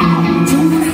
Don't